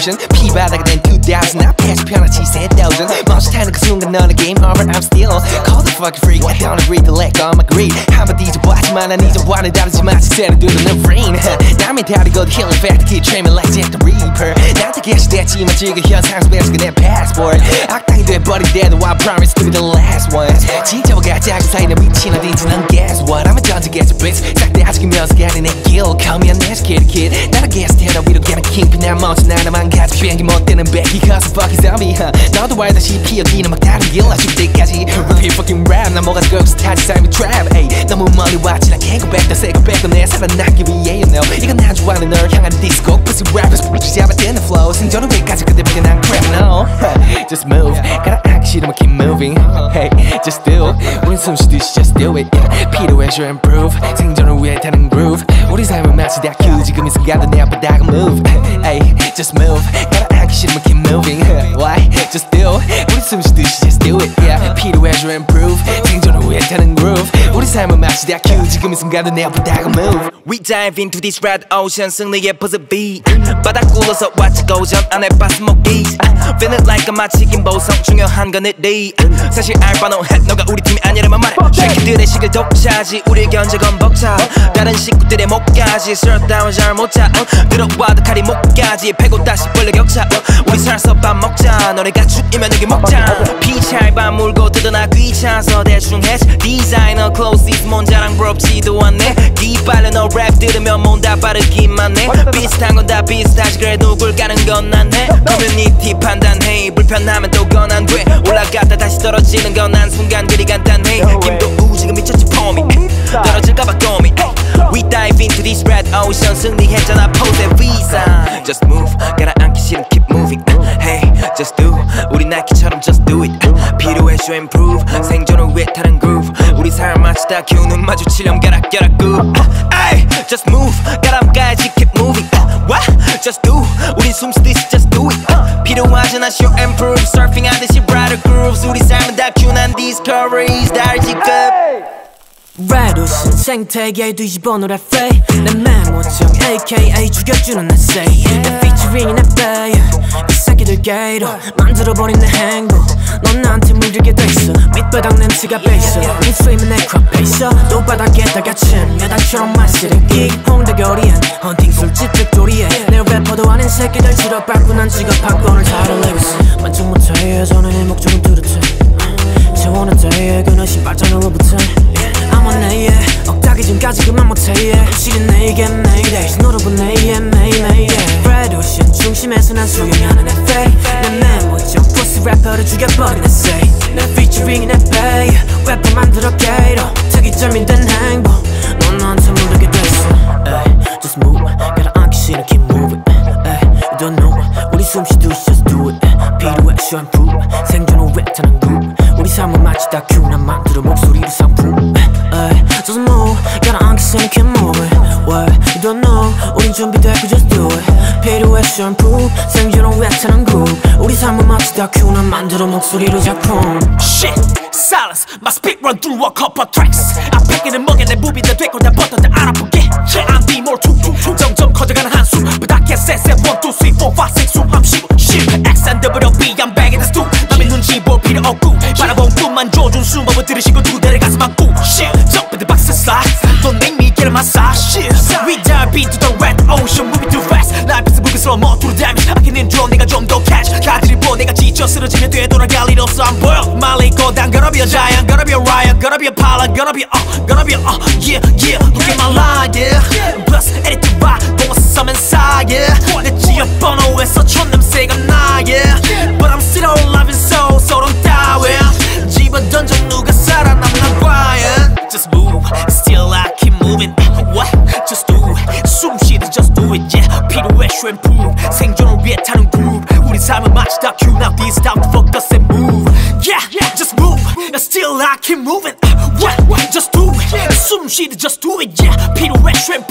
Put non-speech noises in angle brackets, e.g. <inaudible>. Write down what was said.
ocean 피바다가 된 2000 나 패시 편하지 새도전 멈춰 타는 그 순간 너는 game over I'm still call the fucking freak I don't agree to let go of my greed 한번 뒤져보지만 난 이전과는 다르지만 시세를 두르는 brain 남의 다리고 the healing fact keep dreaming like Jack the Reaper 나한테 개시됐지만 지금 현상 속에서 내 passport 악당이 돼버린데도 I promise to be the last one 진짜와 가짜고 사이는 미친 어딘지 넌 guess what I'm a 전지겠지 bitch 싹다 아직이면서 가는 내길 Call me a nice kitty kid 나를 테러 위로 가는 킹핀 난 멈춰 나는 가지 비행기 못 뜨는 배기 cause I'm fucking zombie huh? 너도 알다시피 여기는 막 다른 길 아직 때까지 Repeat fucking rap 난 뭐가 거기서 타지 삶의 trap ay, 너무 멀리 왔지 나 back 더 say go back 내 살아나기 위해 you know 이건 난 좋아하는 널 향한 디스코 pussy rappers 잡아대는 flow 생존은 왜까지 그대밖에 난 crap no just move 가라앉기 싫으면 keep moving hey just do 우린 숨쉬듯이 just do it yeah. 필요해져 improve 생존을 위해 타는 groove 우리 삶은 마치 다큐 지금 이 순간도 내 앞에다가 move <laughs> hey just move 가라앉기 싫으면 keep moving <laughs> why just do 우리 숨쉬듯이 just do it yeah. 필요해져 improve 생존을 위해 타는 groove 우리 삶은 마치 다큐 지금 이 순간도 내 앞에다가 move We dive into this red ocean 승리의 퍼즐 beat 바닥 굴러서 watch 고전 안에 빠스 먹기 Feeling like a 마치긴 보성 중요한 건 it 사실 알바노 해 너가 우리 팀이 아니라면 말해. 쉐키들의 식을 독차지. 우리 견제건 벅차. 다른 식구들의 목까지. 썰다운 잘못자 어? 들어와도 칼이 목까지. 패고 다시 벌려 격차. 어? 우리 살서 밥 먹자. 너네가 죽이면 여기 먹자. 피찰밥 물고 뜯어나 귀찮아서 대충 했지. 디자이너 클로시스 뭔자랑 부럽지도 않네. 기빨려 너 랩 들으면 뭔다 빠르기만 해. 비슷한 건 다 비슷하지. 그래 누굴 가는 건 난해. 커뮤니티 판단해. 불편하면 또 건안 돼. 올라갔다 다시 떨어지는 건난 순간 그리 간단해. 김도우 지금 미쳤지 폼이. 떨어질까봐 고민 We dive into this red ocean. 승리했잖아 pose visa. Just move. 가라앉기 싫은 keep moving. Hey just do. 우리 나이키처럼 just do it. 필요해져 improve 다큐 눈 마주치렴 구 Ay just move 가람까지 keep moving What just do 우린 숨 쉬듯이 just do it 필요하잖아 show improve surfing 하듯이 brighter grooves 우리 삶은 다큐 난 discoveries 달지급 레도스 생태계 뒤집어 놓을 play 내 메모 장 aka 죽여주는 내 say 내 featuring 내 bay 이 새끼들 게이로 만들어버린 내 행복 넌 나한테 물들게 돼있어. 밑바닥 냄새가 배있어. 네 스윙은 내 crop 있어. 또 바닥에다가 침 여단처럼 마시르기 홍대거리엔 헌팅 술집 빅토리에 내 래퍼도 아닌 새끼들 줄어밟고 난 지갑 한 건을 달아내고 있어. 만족 못해. 예전에 내 목적은 뚜렷해. 채워는 데에 그는 신발장으로부터 I'm on a yeah. 억다기 전까지 그만 못해 yeah. 실은 내게 mayday. 너로본 내게 may may yeah. Red Ocean 중심에서 난 수영하는 내 fake 내 메모장 보스 래퍼를 죽여버린 내 say 내 featuring 내 pay 래퍼 만들어 게이로. 특이점이 된 행복. 넌 나한테 물들게 됐어. Ay, Just move just move 가라앉기 싫은 keep moving What you don't know 우린 준비됐고 just do it 필요해 show and prove 생존을 위해 타는 groove 우리 삶은 마치 다큐 난 만들어 목소리로 작품 Shit, silence. My speak run through a couple tracks. I'm picking and mugging 내 무비들 되고 내 버튼 다 알아보게. I'm 수법을 들으시고 두 대를 가슴 안고 shit. Jump in the box and slide. Don't make me get a massage. Shit. We dive into the red ocean, moving too fast. Life is moving slow, more through damage. Can endure 내가 좀더 catch. 다들이 보 내가 지쳐 쓰러지면 되돌아갈 일 없어 안 보여. Molly go down, gonna be a giant, gonna be a riot, gonna be a pilot, gonna be a uh, gonna be a uh, yeah yeah. Look at my line, yeah. Plus anything right, don't some inside, yeah. 내 지역 번호에서 촌냄 필요해 show and prove. 생존을 위해 타는 groove. 우리 삶은 마치 다큐. Now this time to focus and move. Yeah, just move. Still I keep moving. What? Just do it. 숨 쉬듯 just do it, yeah. 필요해 show and